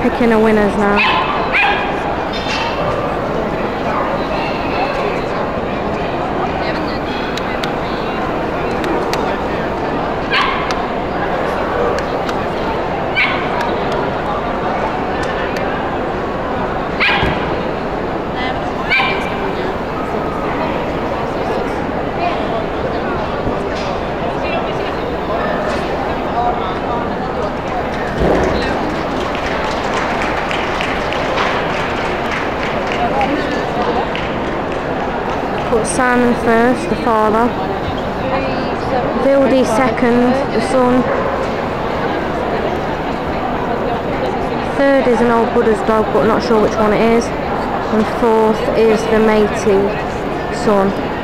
picking the winners now. Put Simon first, the father. Vildy second, the son. Third is an old Buddha's dog, but not sure which one it is. And fourth is the matey son.